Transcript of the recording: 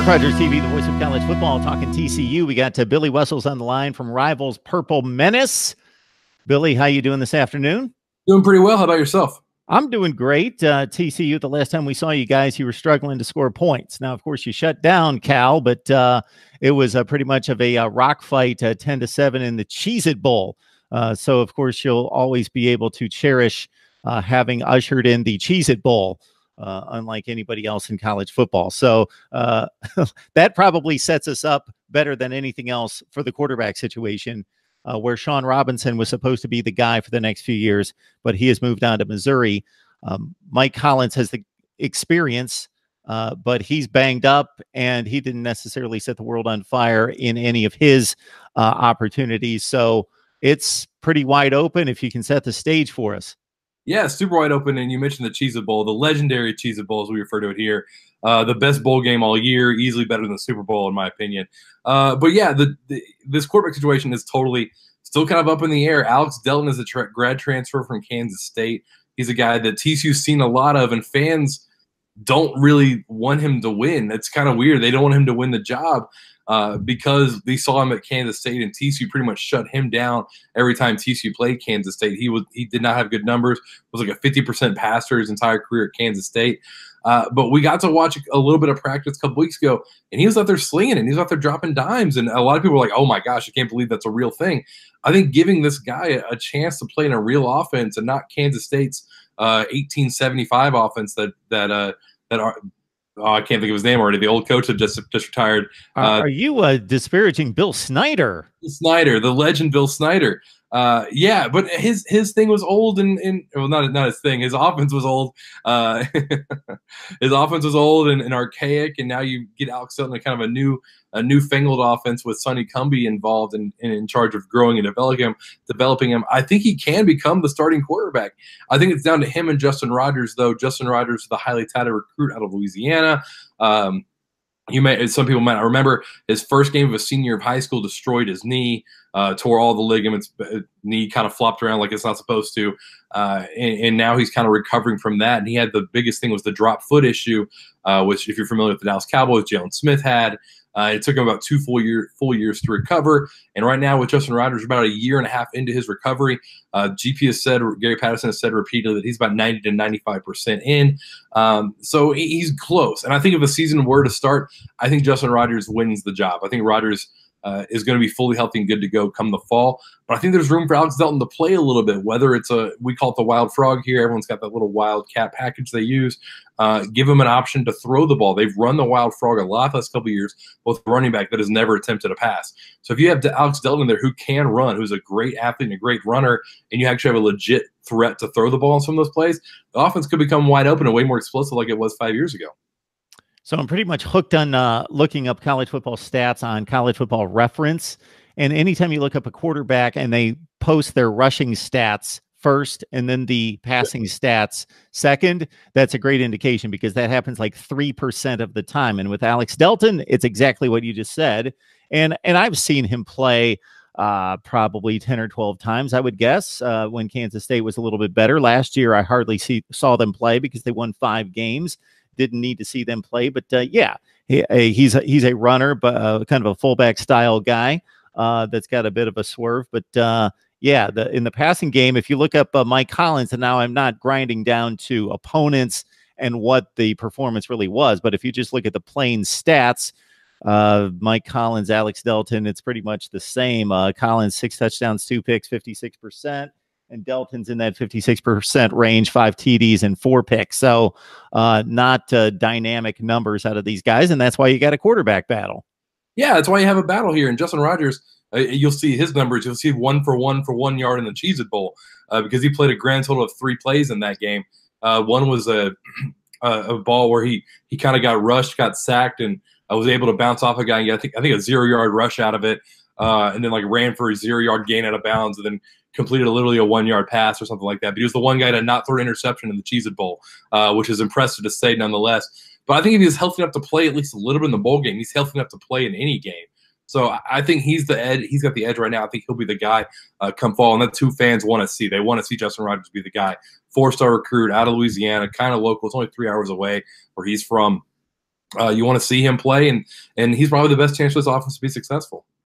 Mark Rogers TV, the voice of college football, talking TCU. We got to Billy Wessels on the line from Rivals Purple Menace. Billy, how you doing this afternoon? Doing pretty well. How about yourself? I'm doing great. Uh, TCU, the last time we saw you guys, you were struggling to score points. Now, of course, you shut down Cal, but uh, it was uh, pretty much of a uh, rock fight, uh, 10 to 7 in the Cheez It Bowl. Uh, so, of course, you'll always be able to cherish having ushered in the Cheez It Bowl uh, unlike anybody else in college football. So uh, that probably sets us up better than anything else for the quarterback situation, uh, where Shawn Robinson was supposed to be the guy for the next few years, but he has moved on to Missouri. Um, Mike Collins has the experience. Uh, but he's banged up and he didn't necessarily set the world on fire in any of his uh, opportunities. So it's pretty wide open if you can set the stage for us. Yeah, super wide open. And you mentioned the Cheez Bowl, the legendary Cheez Bowl, as we refer to it here. Uh, the best bowl game all year, easily better than the Super Bowl, in my opinion. Uh, but yeah, the, the, this quarterback situation is totally still kind of up in the air. Alex Delton is a tra- grad transfer from Kansas State. He's a guy that TCU's seen a lot of, and fans don't really want him to win. It's kind of weird. They don't want him to win the job uh, because they saw him at Kansas State and TCU pretty much shut him down every time TCU played Kansas State. He was he did not have good numbers. Was like a fifty percent passer his entire career at Kansas State. Uh, but we got to watch a little bit of practice a couple weeks ago, and he was out there slinging and he was out there dropping dimes. And a lot of people were like, "Oh my gosh, I can't believe that's a real thing." I think giving this guy a, a chance to play in a real offense and not Kansas State's uh, 1875 offense that that uh, that are oh, I can't think of his name already. The old coach that just just retired. Uh, are you uh, disparaging Bill Snyder? Snyder, the legend Bill Snyder. Uh, yeah, but his his thing was old and, and well, not not his thing. His offense was old. Uh, his offense was old and, and, archaic, and now you get Alex Delton kind of a new a newfangled offense with Sonny Cumbie involved and in, in, in, charge of growing and developing him. Developing him, I think he can become the starting quarterback. I think it's down to him and Justin Rogers, though. Justin Rogers, the highly touted recruit out of Louisiana. Um, you may some people might not remember his first game of a senior of high school destroyed his knee uh, tore all the ligaments uh, knee kind of flopped around like it's not supposed to uh, and, and, now he's kind of recovering from that. And he had the biggest thing was the drop foot issue uh, which if you're familiar with the dallas cowboys Jaylon Smith had uh, it took him about two full year full years to recover, and right now with Justin Rogers, about a year and a half into his recovery, uh, GP has said Gary Patterson has said repeatedly that he's about ninety to ninety five percent in. Um, so he's close, and I think if the season were to start, I think Justin Rogers wins the job. I think Rogers uh, is going to be fully healthy and good to go come the fall. But I think there's room for Alex Delton to play a little bit, whether it's a, we call it the wild frog here. Everyone's got that little wildcat package they use. Uh, give him an option to throw the ball. They've run the wild frog a lot the last couple years, both running back that has never attempted a pass. So if you have Alex Delton there who can run, who's a great athlete and a great runner, and you actually have a legit threat to throw the ball in some of those plays, the offense could become wide open and way more explosive like it was five years ago. So I'm pretty much hooked on uh, looking up college football stats on college football reference. And anytime you look up a quarterback and they post their rushing stats first and then the passing stats second, that's a great indication because that happens like 3% of the time. And with Alex Delton, it's exactly what you just said. And and I've seen him play uh, probably 10 or 12 times, I would guess, uh, when Kansas State was a little bit better. Last year, I hardly see, saw them play because they won five games didn't need to see them play. But uh, yeah, he, he's a, he's a runner, but uh, kind of a fullback style guy uh, that's got a bit of a swerve. But uh, yeah, the, in the passing game, if you look up uh, Mike Collins, and now I'm not grinding down to opponents and what the performance really was, but if you just look at the plain stats. Uh, Mike Collins, Alex Delton, it's pretty much the same. Collins, six touchdowns, two picks, 56% and Delton's in that 56% range, five TDs and four picks. So, uh, not uh, dynamic numbers out of these guys. And that's why you got a quarterback battle. Yeah, that's why you have a battle here. And Justin Rogers, uh, you'll see his numbers. You'll see one for one for one yard in the Cheez It Bowl uh, because he played a grand total of three plays in that game. Uh, one was a, a, ball where he, he kind of got rushed, got sacked, and I was able to bounce off a guy I think, I think a zero yard rush out of it. Uh, and then like ran for a zero yard gain out of bounds, and then completed a, literally a one yard pass or something like that. But he was the one guy to not throw an interception in the Cheez It Bowl, uh, which is impressive to say nonetheless. But I think if he's healthy enough to play at least a little bit in the bowl game, he's healthy enough to play in any game. So I think he's the edge. He's got the edge right now. I think he'll be the guy uh, come fall, and that's who fans want to see. They want to see Justin Rogers be the guy. Four star recruit out of Louisiana, kind of local. It's only three hours away where he's from. Uh, you want to see him play, and and he's probably the best chance for this offense to be successful.